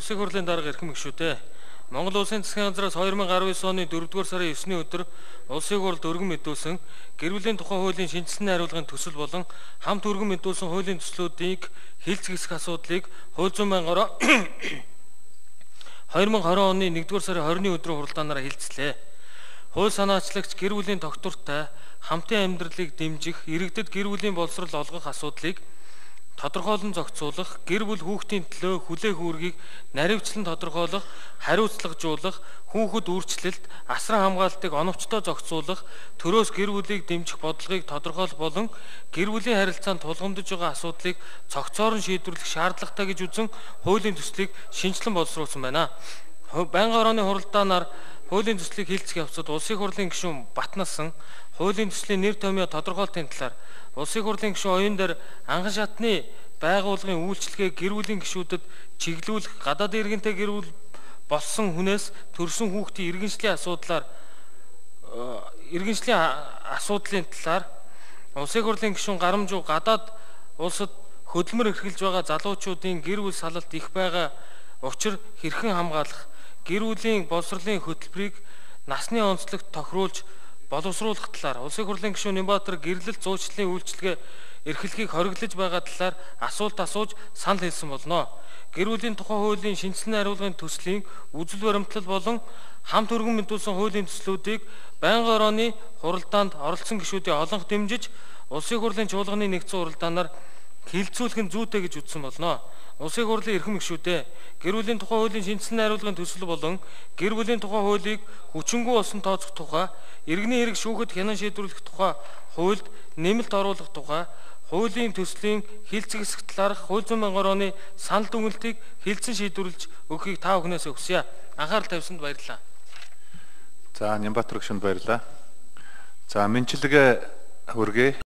Улсын хурлын дарга эрхэм гишүүдээ Монгол Улсын засгийн газраас 2019 оны 4-р сарын 9-ний өдөр улсын хурлд өргөн мэдүүлсэн гэр бүлийн тухай хуулийн шинжилгээний хариулгын төсөл болон хамт өргөн мэдүүлсэн хуулийн төслүүдийг хилц гисэх асуудлыг хууль зүйн байнгаараа 2020 оны 1-р сарын 20-ны өдрийн хуралдаанаараа хилцлээ. Хууль санаачлагч гэр бүлийн тогтвортой хамтын амьдралыг дэмжих, иргэдэд гэр бүлийн боловсрол олгох асуудлыг тодорхойлон зохицуулах, гэр бүл хүүхдийн төлөө хүлээх үүргийг наривчлан тодорхойлох, хариуцлагажуулах, хүүхэд үйлчлэлт, асран хамгаалтыг оновчтой зохицуулах, төрөөс гэр бүлийг дэмжих бодлогыг тодорхойлох болон гэр бүлийн харилцаанд тулгамдж байгаа асуудлыг цогцоор нь шийдвэрлэх шаардлагатай гэж үзэн хуулийн төслийг шинжилэн боловсруулсан байна. Байнгын орооны хуралдаанаар хуулийн төслийг хилцэх явцад улсын хурлын гишүүн Батнасан хуулийн төслийн нэр томьёо тодорхойлтын талаар Улсын хурлын гишүүн оюун дээр анхан шатны байгууллагын үйлчлэгээ гэр бүлийн гишүүдэд чиглүүлэх гадаад иргэнтэй гэр бүл болсон хүнээс төрсэн хүүхдийн иргэншлийн асуудлаар э, иргэншлийн асуудлын талаар Улсын хурлын гишүүн Гарамжуу гадаад улсад хөдөлмөр эрхэлж байгаа залуучуудын гэр бүл салалт их байгаа учир хэрхэн хамгаалах гэр бүлийн боловсролын хөтөлбөрийг насны онцлогт тохируулж боловсруулах талаар Улсын хурлын гишүүн Нямбатар гэрлэл зуучлалын үйлчилгээ эрхлэхийг хориглож байгаа талаар асуулт асууж санал хэлсэн болно. Гэр бүлийн тухай хуулийн шинжилгээний хариулгын төслийн үзэл баримтлал болон хамт өргөн мэдүүлсэн хуулийн төслүүдийг байнгын орооны хуралдаанд оролцсон гишүүдийн олонх дэмжиж Улсын хурлын чуулганы нэгдсэн хуралдаанаар хилцүүлэх нь зүйтэй гэж үзсэн болно. Улсын хурлын эрхэм гишүүдээ гэр бүлийн тухай хуулийн шинжилгээний хариулгын төсөл болон гэр бүлийн тухай хуулийг хүчингү болсон тооцох тухай, иргэний хэрэг шүүхэд хянан шийдвэрлэх тухай хуульд нэмэлт оруулах тухай, хуулийн төслийн хилцэгсэх талаарх хууль зүйн мянган орны санал дүгнэлтийг хилцэн шийдвэрлэж өгөхийг та бүхнээс өгсөе. Анхаарал тавьсанд баярлалаа. За Нямбатар гүшинд баярлалаа. За мэнчилгээ хүргэе.